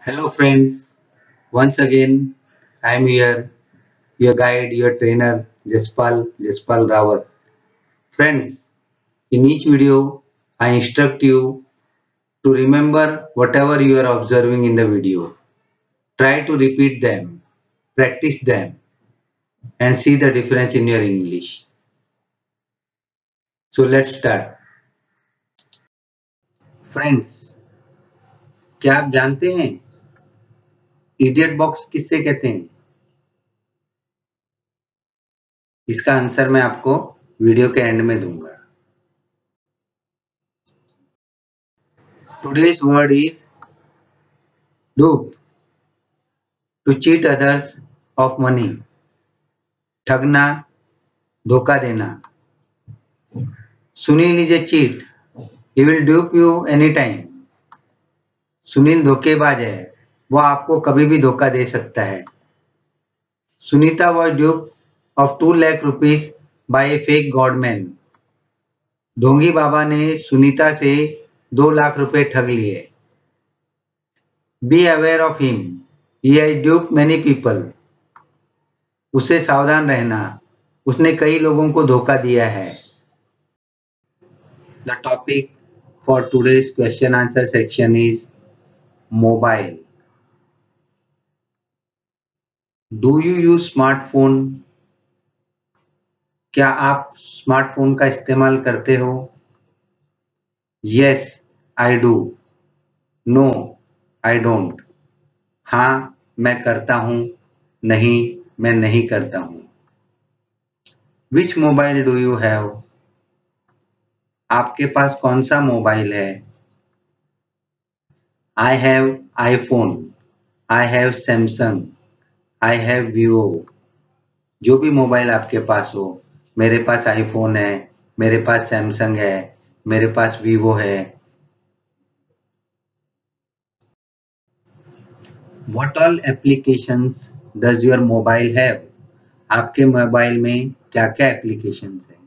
Hello friends, once again I am here, your guide, your trainer Jaspal Jaspal Rawat. Friends, in each video I instruct you to remember whatever you are observing in the video. Try to repeat them, practice them and see the difference in your English. So let's start. Friends, क्या आप जानते हैं idiot box किससे कहते हैं? इसका answer मैं आपको वीडियो के एंड में दूँगा। Today's word is dupe to cheat others of money ठगना, धोखा देना। Sunil is a cheat he will dupe you any time Sunil धोखेबाज है। वो आपको कभी भी धोखा दे सकता है। Sunita was duped of two lakh rupees by a fake godman ढोंगी बाबा ने सुनीता से दो लाख रुपए ठग लिए। Be aware of him. He has duped many people. उससे सावधान रहना। उसने कई लोगों को धोखा दिया है। The topic for today's question answer section is mobile do you use smartphone क्या आप स्मार्टफ़ोन का इस्तेमाल करते हो? Yes I do no I don't हाँ मैं करता हूँ, नहीं, मैं नहीं करता हूँ। Which mobile do you have आपके पास कौन सा मोबाइल है? I have iPhone I have Samsung I have Vivo जो भी मोबाइल आपके पास हो, मेरे पास आईफोन है, मेरे पास सैमसंग है, मेरे पास वीवो है। What all applications does your mobile have आपके मोबाइल में क्या क्या एप्लीकेशन है?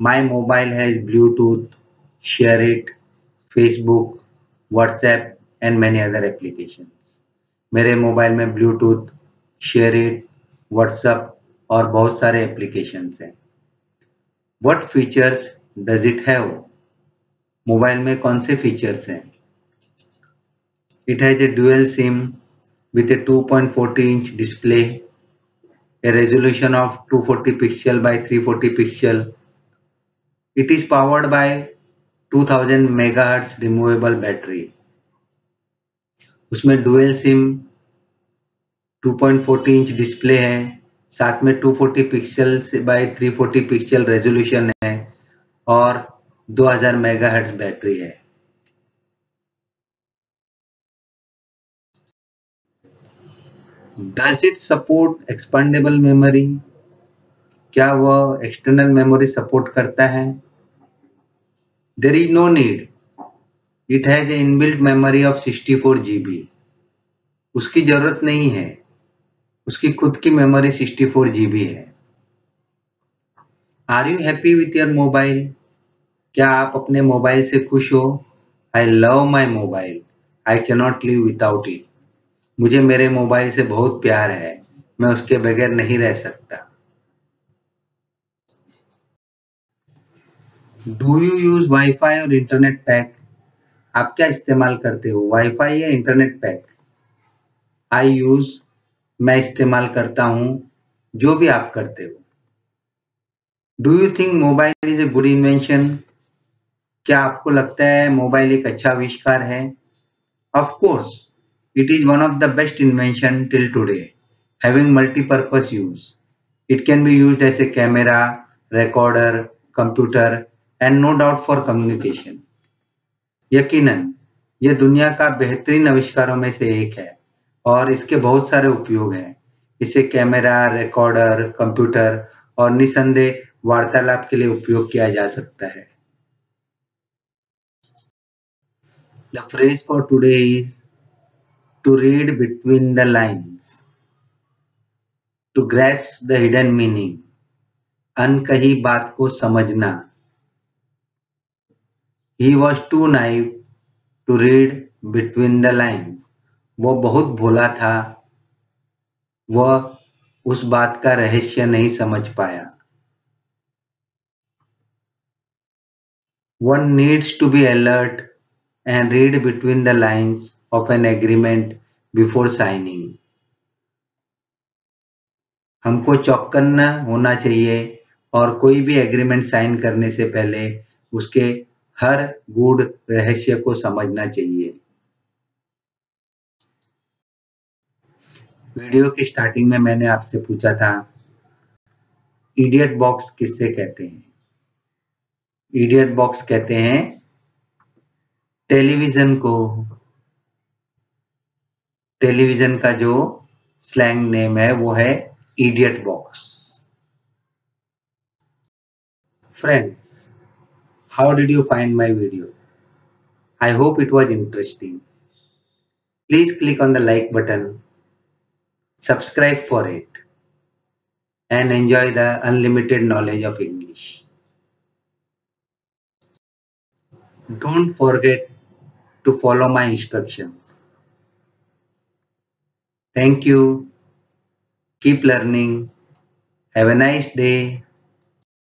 My mobile has Bluetooth SHAREit Facebook WhatsApp and many other application मेरे मोबाइल में ब्लूटूथ शेयर इट व्हाट्सअप और बहुत सारे एप्लीकेशन हैं। वट फीचर्स डज इट है मोबाइल में कौन से फीचर्स हैं? It has a dual SIM with a 2.40 point inch display a resolution of two forty pixel by three forty pixel it is powered by mega megahertz removable battery उसमें dual SIM 2.40 inch display है, साथ में 240 pixel से bye 340 pixel resolution है और 2000 megahertz battery है। Does it support expandable memory क्या वह एक्सटर्नल मेमोरी सपोर्ट करता है? There is no need it has a inbuilt memory of 64 GB उसकी ज़रूरत नहीं है। उसकी खुद की मेमोरी 64 जीबी है। Are you happy with your mobile क्या आप अपने मोबाइल से खुश हो? I love my mobile I cannot live without it मुझे मेरे मोबाइल से बहुत प्यार है। मैं उसके बगैर नहीं रह सकता। डू यू यूज़ वाईफाई और इंटरनेट पैक आप क्या इस्तेमाल करते हो? वाईफाई या इंटरनेट पैक आई यूज़ मैं इस्तेमाल करता हूँ, जो भी आप करते हो। Do you think mobile is a good invention क्या आपको लगता है मोबाइल एक अच्छा आविष्कार है? Of course it is one of the best invention till today having multipurpose use it can be use as a camera recorder computer and no doubt for communication यकीनन, यह दुनिया का बेहतरीन आविष्कारों में से एक है। और इसके बहुत सारे उपयोग हैं। इसे कैमरा रिकॉर्डर कंप्यूटर और निसंदेह वार्तालाप के लिए उपयोग किया जा सकता है। The phrase for today is to read between the lines to grasp the hidden meaning अनकही बात को समझना। He was too naive to read between the lines वो बहुत भोला था। वह उस बात का रहस्य नहीं समझ पाया। One needs to be alert and read between the lines of an agreement before signing हमको चौकन्ना होना चाहिए और कोई भी एग्रीमेंट साइन करने से पहले उसके हर गुड़ रहस्य को समझना चाहिए। वीडियो के स्टार्टिंग में मैंने आपसे पूछा था, इडियट बॉक्स किससे कहते हैं? इडियट बॉक्स कहते हैं, टेलीविज़न को, टेलीविज़न का जो स्लैंग नेम है वो है idiot box. Friends how did you find my video I hope it was interesting please click on the like button subscribe for it, and enjoy the unlimited knowledge of English. Don't forget to follow my instructions. Thank you. Keep learning. Have a nice day.